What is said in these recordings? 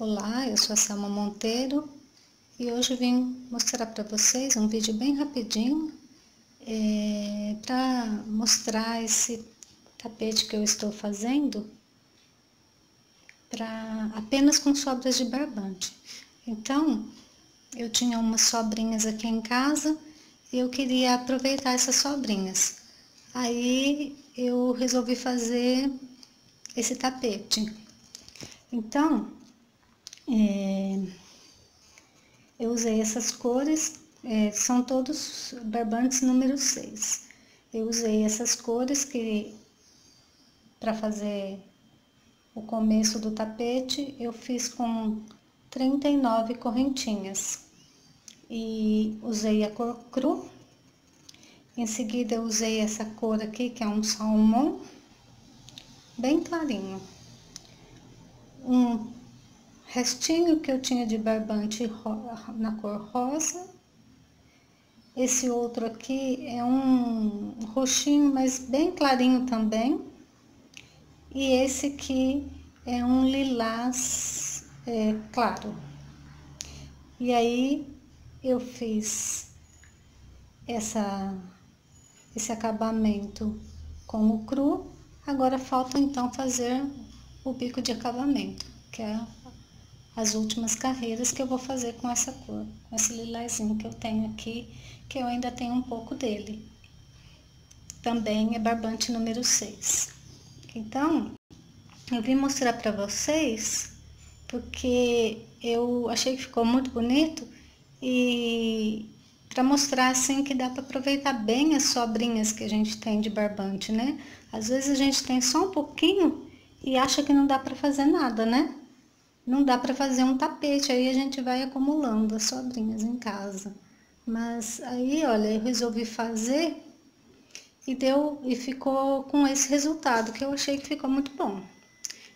Olá, eu sou a Selma Monteiro e hoje vim mostrar para vocês um vídeo bem rapidinho é, para mostrar esse tapete que eu estou fazendo para apenas com sobras de barbante. Então, eu tinha umas sobrinhas aqui em casa e eu queria aproveitar essas sobrinhas. Aí eu resolvi fazer esse tapete. Então, é, eu usei essas cores, é, são todos barbantes número 6. Eu usei essas cores que para fazer o começo do tapete, eu fiz com 39 correntinhas. E usei a cor cru. Em seguida eu usei essa cor aqui, que é um salmão, bem clarinho. Um restinho que eu tinha de barbante na cor rosa. Esse outro aqui é um roxinho, mas bem clarinho também. E esse aqui é um lilás é, claro. E aí eu fiz essa, esse acabamento com o cru. Agora falta então fazer o bico de acabamento, que é as últimas carreiras que eu vou fazer com essa cor, com esse lilazinho que eu tenho aqui, que eu ainda tenho um pouco dele. Também é barbante número 6. Então, eu vim mostrar para vocês, porque eu achei que ficou muito bonito e para mostrar assim que dá para aproveitar bem as sobrinhas que a gente tem de barbante, né? Às vezes a gente tem só um pouquinho e acha que não dá para fazer nada, né? Não dá para fazer um tapete, aí a gente vai acumulando as sobrinhas em casa. Mas aí, olha, eu resolvi fazer e deu e ficou com esse resultado que eu achei que ficou muito bom.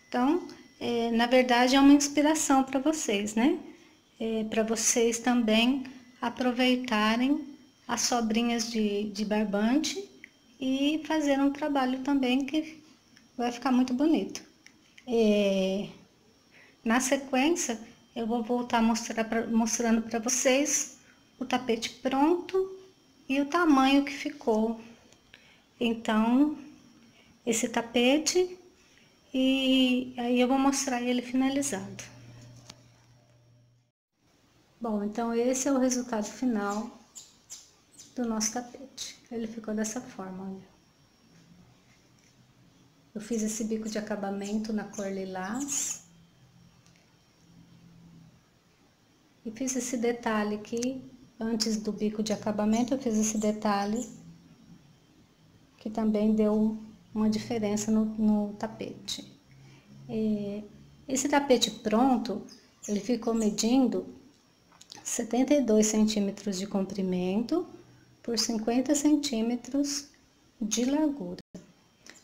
Então, é, na verdade, é uma inspiração para vocês, né? É, para vocês também aproveitarem as sobrinhas de, de barbante e fazer um trabalho também que vai ficar muito bonito. É, na sequência, eu vou voltar pra, mostrando para vocês o tapete pronto e o tamanho que ficou. Então, esse tapete e aí eu vou mostrar ele finalizado. Bom, então esse é o resultado final do nosso tapete. Ele ficou dessa forma, olha. Eu fiz esse bico de acabamento na cor lilás. E fiz esse detalhe aqui, antes do bico de acabamento, eu fiz esse detalhe, que também deu uma diferença no, no tapete. É, esse tapete pronto, ele ficou medindo 72 centímetros de comprimento por 50 centímetros de largura.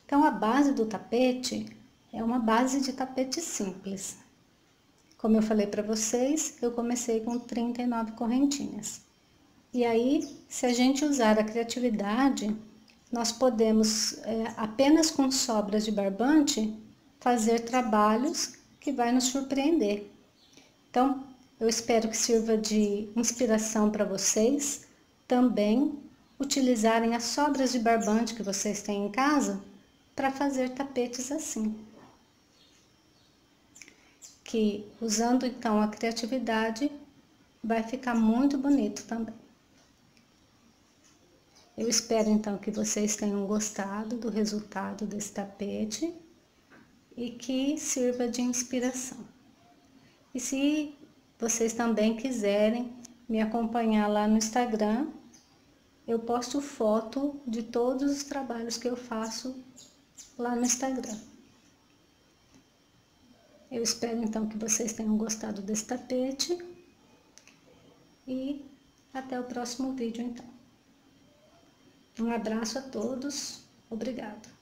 Então, a base do tapete é uma base de tapete simples, como eu falei para vocês, eu comecei com 39 correntinhas. E aí, se a gente usar a criatividade, nós podemos, é, apenas com sobras de barbante, fazer trabalhos que vai nos surpreender. Então, eu espero que sirva de inspiração para vocês também utilizarem as sobras de barbante que vocês têm em casa para fazer tapetes assim que usando então a criatividade vai ficar muito bonito também. Eu espero então que vocês tenham gostado do resultado desse tapete e que sirva de inspiração. E se vocês também quiserem me acompanhar lá no Instagram, eu posto foto de todos os trabalhos que eu faço lá no Instagram. Eu espero então que vocês tenham gostado desse tapete. E até o próximo vídeo então. Um abraço a todos. Obrigado.